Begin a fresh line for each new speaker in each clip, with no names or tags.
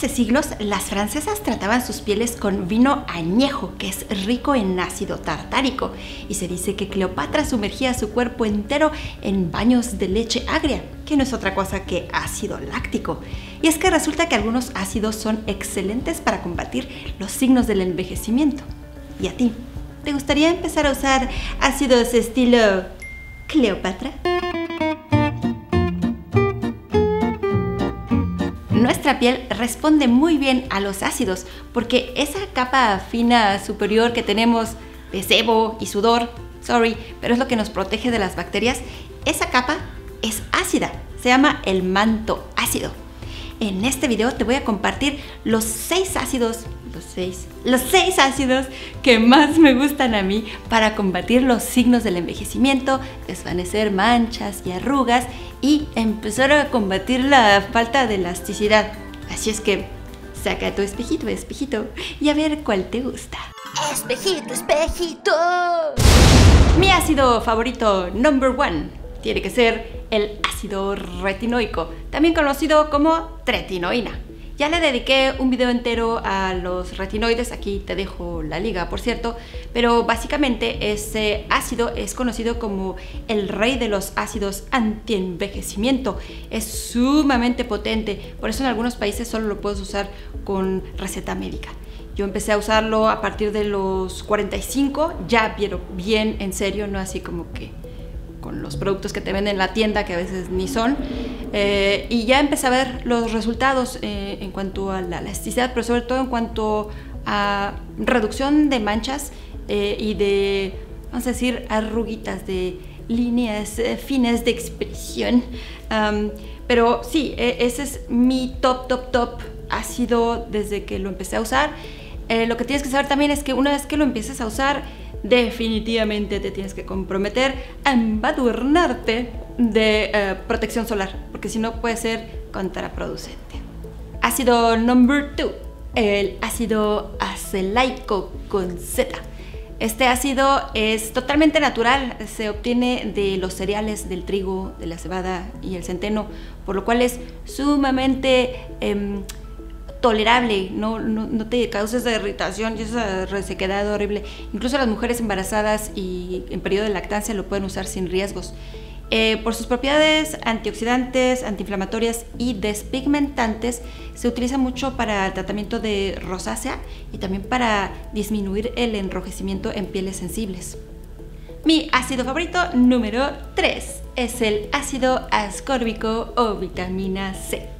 Hace siglos las francesas trataban sus pieles con vino añejo, que es rico en ácido tartárico, y se dice que Cleopatra sumergía su cuerpo entero en baños de leche agria, que no es otra cosa que ácido láctico. Y es que resulta que algunos ácidos son excelentes para combatir los signos del envejecimiento. ¿Y a ti? ¿Te gustaría empezar a usar ácidos estilo Cleopatra? Nuestra piel responde muy bien a los ácidos porque esa capa fina superior que tenemos de sebo y sudor, sorry, pero es lo que nos protege de las bacterias, esa capa es ácida, se llama el manto ácido. En este video te voy a compartir los seis ácidos, los seis, los seis ácidos que más me gustan a mí para combatir los signos del envejecimiento, desvanecer manchas y arrugas y empezar a combatir la falta de elasticidad. Así es que saca tu espejito, espejito y a ver cuál te gusta.
Espejito, espejito.
Mi ácido favorito, number one, tiene que ser el ácido retinoico, también conocido como tretinoína. Ya le dediqué un video entero a los retinoides, aquí te dejo la liga por cierto, pero básicamente ese ácido es conocido como el rey de los ácidos anti-envejecimiento. Es sumamente potente, por eso en algunos países solo lo puedes usar con receta médica. Yo empecé a usarlo a partir de los 45, ya vieron bien en serio, no así como que con los productos que te venden en la tienda, que a veces ni son. Eh, y ya empecé a ver los resultados eh, en cuanto a la elasticidad, pero sobre todo en cuanto a reducción de manchas eh, y de, vamos a decir, arruguitas, de líneas finas de expresión. pero sí, e, ese es mi top, top, top. Ha sido desde que lo empecé a usar. Lo que tienes que saber también es que una vez que lo empieces a usar, definitivamente te tienes que comprometer a embadurnarte de eh, protección solar, porque si no puede ser contraproducente. Ácido number 2, el ácido acelaico con Z. Este ácido es totalmente natural, se obtiene de los cereales, del trigo, de la cebada y el centeno, por lo cual es sumamente em, tolerable, no, no, te causes de irritación y esa resequedad horrible. Incluso las mujeres embarazadas y en periodo de lactancia lo pueden usar sin riesgos. Eh, por sus propiedades antioxidantes, antiinflamatorias y despigmentantes, se utiliza mucho para el tratamiento de rosácea y también para disminuir el enrojecimiento en pieles sensibles. Mi ácido favorito número 3 es el ácido ascórbico o vitamina C.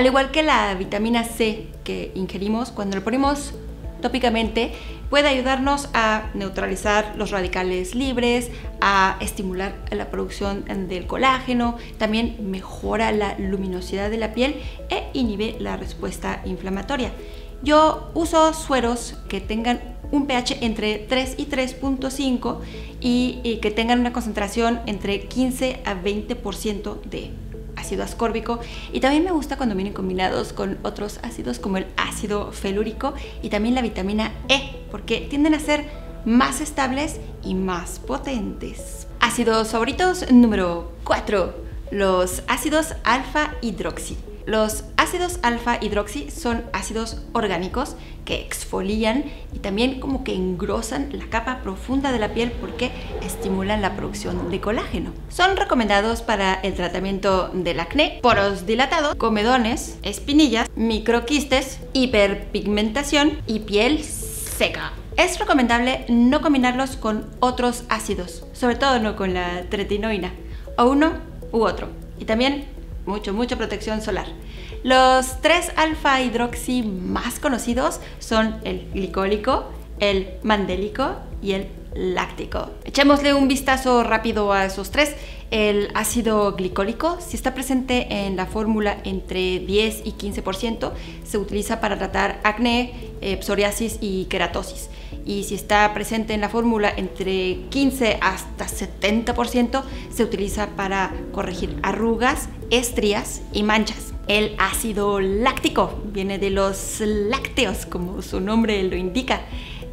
Al igual que la vitamina C que ingerimos, cuando lo ponemos tópicamente, puede ayudarnos a neutralizar los radicales libres, a estimular la producción del colágeno, también mejora la luminosidad de la piel e inhibe la respuesta inflamatoria. Yo uso sueros que tengan un pH entre 3 y 3.5 y, y que tengan una concentración entre 15 a 20% de ácido ascórbico y también me gusta cuando vienen combinados con otros ácidos como el ácido felúrico y también la vitamina E porque tienden a ser más estables y más potentes. Ácidos favoritos número 4. Los ácidos alfa hidroxi. Los ácidos alfa hidroxi son ácidos orgánicos que exfolian y también como que engrosan la capa profunda de la piel porque estimulan la producción de colágeno. Son recomendados para el tratamiento del acné, poros dilatados, comedones, espinillas, microquistes, hiperpigmentación y piel seca. Es recomendable no combinarlos con otros ácidos, sobre todo no con la tretinoína, o uno u otro. Y también mucho, mucha protección solar. Los tres alfa hidroxi más conocidos son el glicólico, el mandélico y el láctico. Echémosle un vistazo rápido a esos tres. El ácido glicólico, si está presente en la fórmula entre 10 y 15%, se utiliza para tratar acné, eh, psoriasis y queratosis y si está presente en la fórmula entre 15 hasta 70%, se utiliza para corregir arrugas, estrías y manchas. El ácido láctico viene de los lácteos, como su nombre lo indica.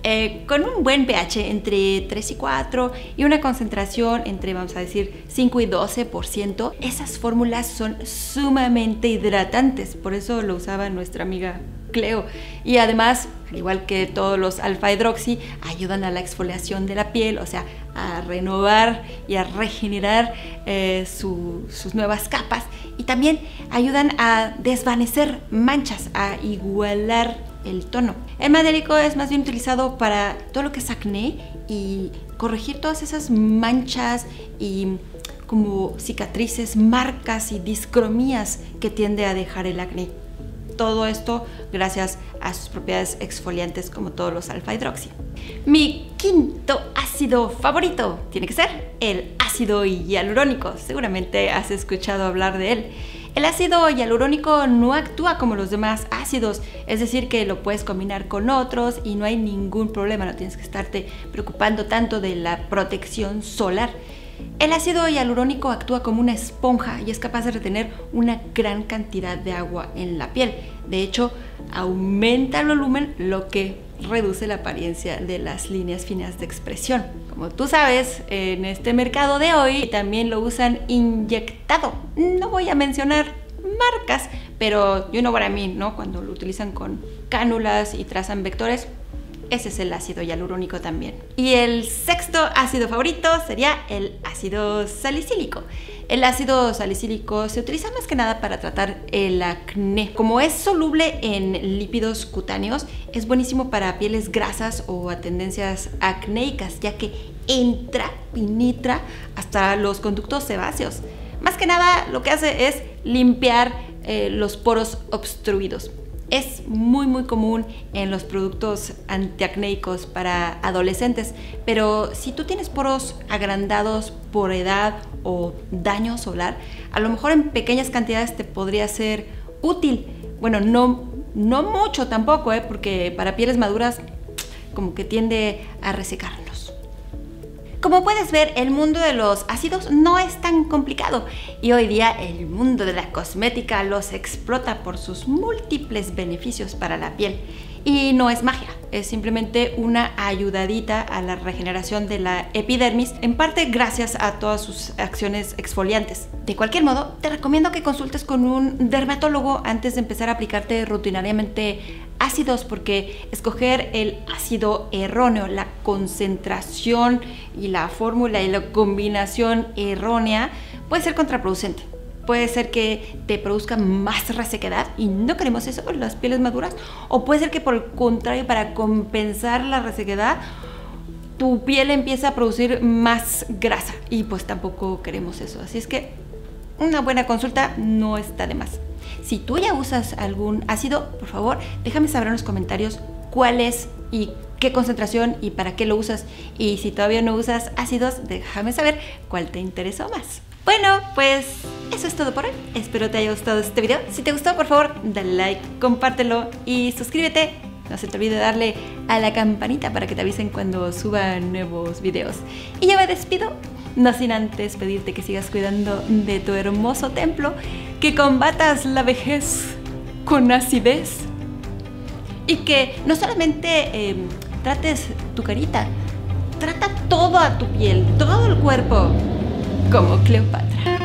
Eh, con un buen pH entre 3 y 4 y una concentración entre, vamos a decir, 5 y 12%, esas fórmulas son sumamente hidratantes. Por eso lo usaba nuestra amiga Cleo. Y además, al igual que todos los alfa hidroxi, ayudan a la exfoliación de la piel, o sea, a renovar y a regenerar eh, sus nuevas capas. Y también ayudan a desvanecer manchas, a igualar el tono. El madérico es más bien utilizado para todo lo que es acné y corregir todas esas manchas y como cicatrices, marcas y discromías que tiende a dejar el acné. Todo esto gracias a sus propiedades exfoliantes como todos los alfa hidroxi. Mi quinto ácido favorito tiene que ser el ácido hialurónico. Seguramente has escuchado hablar de él. El ácido hialurónico no actúa como los demás ácidos, es decir, que lo puedes combinar con otros y no hay ningún problema, no tienes que estarte preocupando tanto de la protección solar. El ácido hialurónico actúa como una esponja y es capaz de retener una gran cantidad de agua en la piel. De hecho, aumenta el volumen, lo que reduce la apariencia de las líneas finas de expresión. Como tú sabes, en este mercado de hoy también lo usan inyectado. No voy a mencionar marcas, pero yo no para mí, ¿no? Cuando lo utilizan con cánulas y trazan vectores, ese es el ácido hialurónico también. Y el sexto ácido favorito sería el ácido salicílico. El ácido salicílico se utiliza más que nada para tratar el acné. Como es soluble en lípidos cutáneos, es buenísimo para pieles grasas o a tendencias acnéicas, ya que entra, penetra hasta los conductos sebáceos. Más que nada lo que hace es limpiar eh, los poros obstruidos. Es muy muy común en los productos antiacnéicos para adolescentes, pero si tú tienes poros agrandados por edad o daño solar, a lo mejor en pequeñas cantidades te podría ser útil. Bueno, no, no mucho tampoco, ¿eh? porque para pieles maduras como que tiende a resecarnos. Como puedes ver, el mundo de los ácidos no es tan complicado y hoy día el mundo de la cosmética los explota por sus múltiples beneficios para la piel. Y no es magia, es simplemente una ayudadita a la regeneración de la epidermis, en parte gracias a todas sus acciones exfoliantes. De cualquier modo, te recomiendo que consultes con un dermatólogo antes de empezar a aplicarte rutinariamente ácidos porque escoger el ácido erróneo, la concentración y la fórmula y la combinación errónea puede ser contraproducente. Puede ser que te produzca más resequedad y no queremos eso las pieles maduras. O puede ser que por el contrario, para compensar la resequedad, tu piel empieza a producir más grasa y pues tampoco queremos eso. Así es que una buena consulta no está de más. Si tú ya usas algún ácido, por favor, déjame saber en los comentarios cuál es y qué concentración y para qué lo usas. Y si todavía no usas ácidos, déjame saber cuál te interesó más. Bueno, pues eso es todo por hoy. Espero te haya gustado este video. Si te gustó, por favor, dale like, compártelo y suscríbete. No se te olvide darle a la campanita para que te avisen cuando suba nuevos videos. Y yo me despido, no sin antes pedirte que sigas cuidando de tu hermoso templo que combatas la vejez con acidez y que no solamente em, trates tu carita, trata todo a tu piel, todo el cuerpo, como Cleopatra.